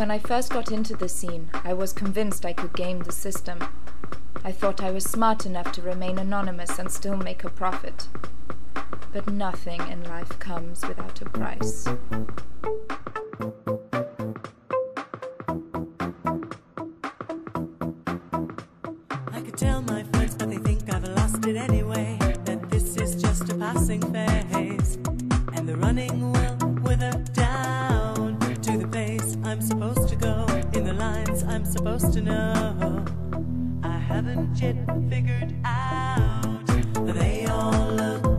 When I first got into the scene, I was convinced I could game the system. I thought I was smart enough to remain anonymous and still make a profit. But nothing in life comes without a price. I could tell my friends, but they think I've lost it anyway. That this is just a passing phase. I haven't yet figured out. They all look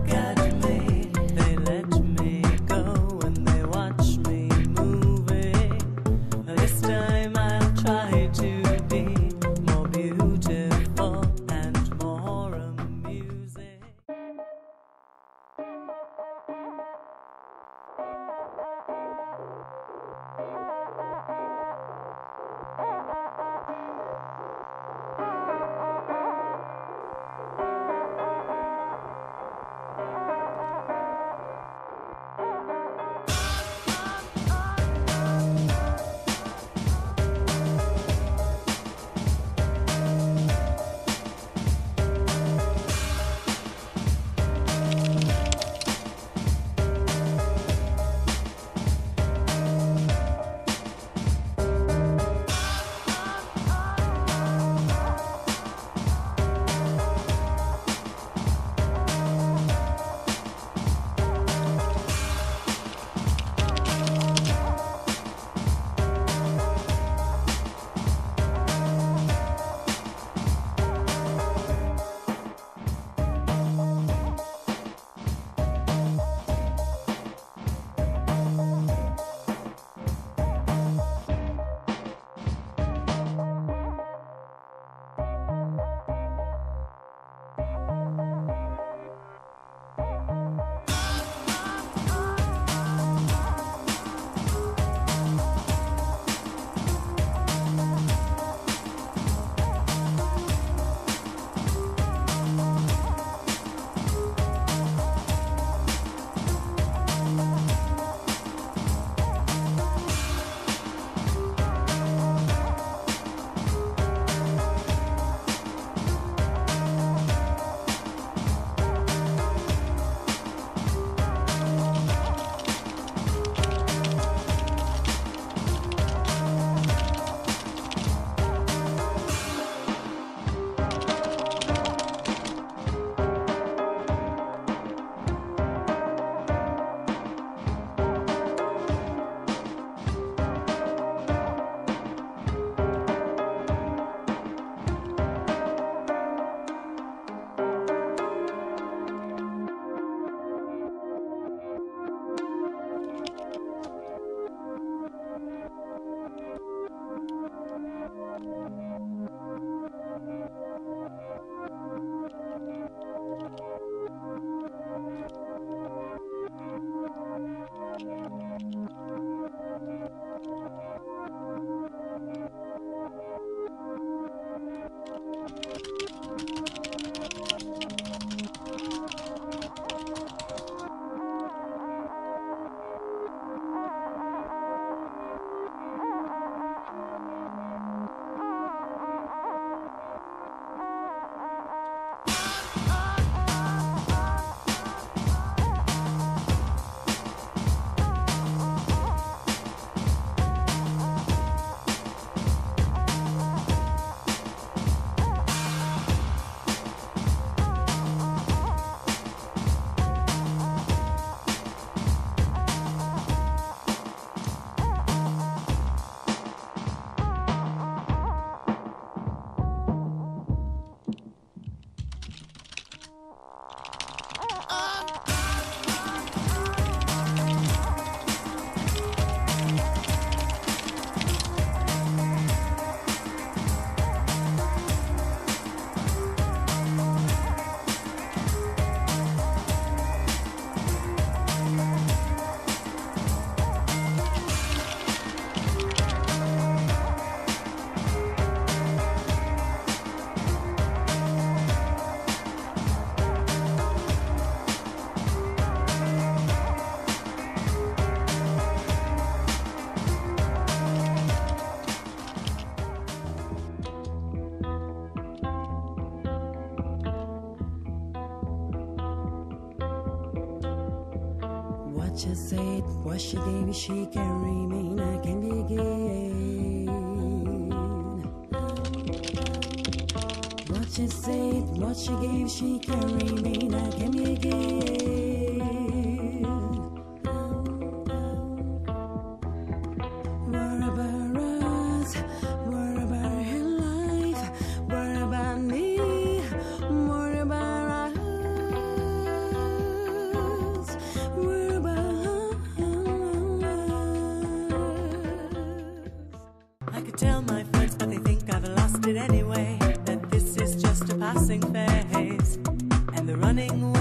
What you said, what she gave you, she can remain. I can begin. What she said, what she gave, she can remain. I can begin. I could tell my friends, but they think I've lost it anyway. That this is just a passing phase, and the running away.